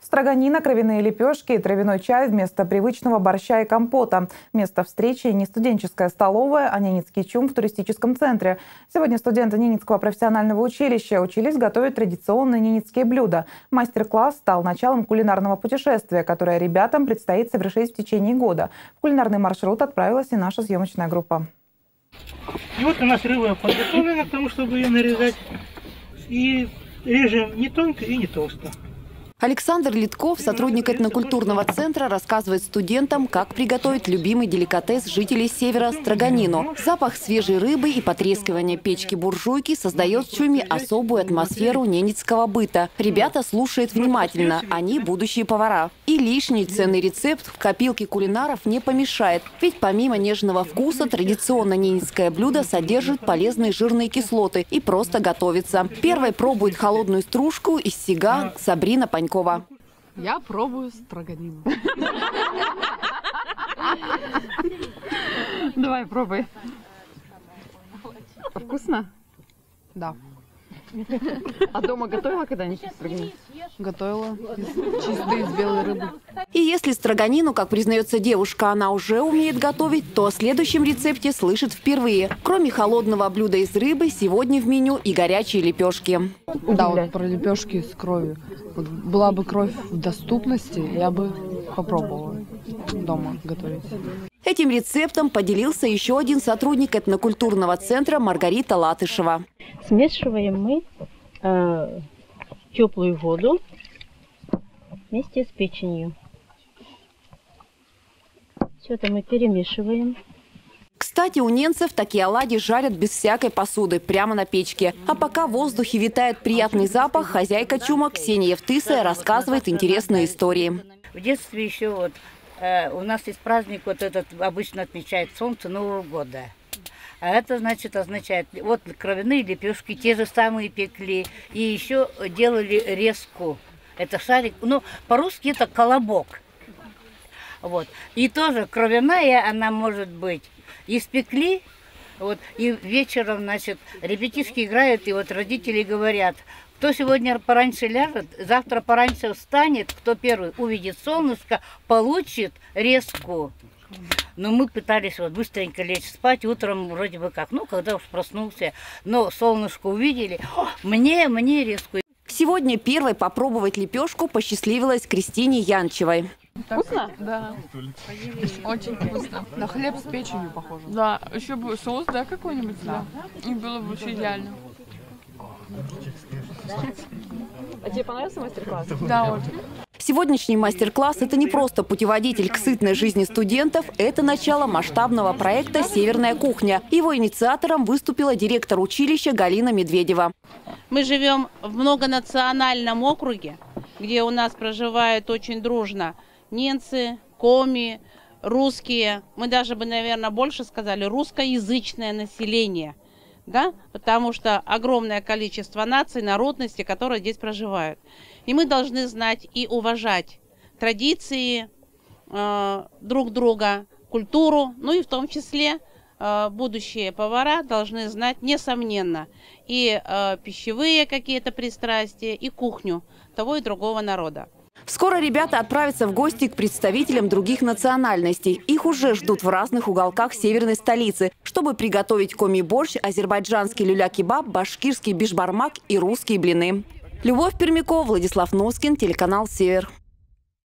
Строганина, кровяные лепешки и травяной чай вместо привычного борща и компота. Место встречи не студенческая столовая, а Ненецкий чум в туристическом центре. Сегодня студенты Ненецкого профессионального училища учились готовить традиционные ненецкие блюда. Мастер-класс стал началом кулинарного путешествия, которое ребятам предстоит совершить в течение года. В кулинарный маршрут отправилась и наша съемочная группа. И вот у нас рыба подготовлена к тому, чтобы ее нарезать. И режем не тонко и не толсто. Александр Литков, сотрудник этнокультурного центра, рассказывает студентам, как приготовить любимый деликатес жителей севера – строганину. Запах свежей рыбы и потрескивание печки-буржуйки создает в чуме особую атмосферу ненецкого быта. Ребята слушают внимательно, они будущие повара. И лишний ценный рецепт в копилке кулинаров не помешает. Ведь помимо нежного вкуса, традиционно ненецкое блюдо содержит полезные жирные кислоты и просто готовится. Первой пробует холодную стружку из сига Сабрина Панькова. Конькова. Я пробую строганину. Давай, пробуй. Вкусно? Да. А дома готовила когда-нибудь строганину? Готовила. Чистый из белой рыбы. И если строганину, как признается девушка, она уже умеет готовить, то о следующем рецепте слышит впервые. Кроме холодного блюда из рыбы, сегодня в меню и горячие лепешки. Да, вот про лепешки с кровью. Вот была бы кровь в доступности, я бы попробовала дома готовить. Этим рецептом поделился еще один сотрудник этнокультурного центра Маргарита Латышева. Смешиваем мы э, теплую воду вместе с печенью. Все это мы перемешиваем. Кстати, у ненцев такие оладьи жарят без всякой посуды, прямо на печке. А пока в воздухе витает приятный запах, хозяйка чума Ксения Евтысая рассказывает интересные истории. В детстве еще вот э, у нас есть праздник, вот этот обычно отмечает солнце Нового года. А это, значит, означает, вот кровяные лепешки те же самые пекли. И еще делали резку. Это шарик, ну, по-русски это колобок. Вот. И тоже кровяная она может быть. Испекли, вот, и вечером, значит, ребятишки играют, и вот родители говорят, кто сегодня пораньше ляжет, завтра пораньше встанет, кто первый увидит солнышко, получит резку. Но мы пытались вот быстренько лечь спать, утром вроде бы как, ну, когда уж проснулся, но солнышко увидели, мне, мне резку. Сегодня первой попробовать лепешку посчастливилась Кристине Янчевой. Вкусно? Да. Очень вкусно. На хлеб с печенью похоже. Да, еще бы соус, да, какой-нибудь, да. И было бы вообще идеально. А тебе понравился мастер-класс? Да, очень. Сегодняшний мастер-класс – это не просто путеводитель к сытной жизни студентов, это начало масштабного проекта «Северная кухня». Его инициатором выступила директор училища Галина Медведева. Мы живем в многонациональном округе, где у нас проживают очень дружно немцы, коми, русские. Мы даже бы, наверное, больше сказали русскоязычное население – да, потому что огромное количество наций, народностей, которые здесь проживают. И мы должны знать и уважать традиции э, друг друга, культуру, ну и в том числе э, будущие повара должны знать, несомненно, и э, пищевые какие-то пристрастия, и кухню того и другого народа. Скоро ребята отправятся в гости к представителям других национальностей. Их уже ждут в разных уголках северной столицы, чтобы приготовить коми-борщ, азербайджанский люля-кебаб, башкирский бишбармак и русские блины. Любовь Пермякова, Владислав Носкин, телеканал «Север».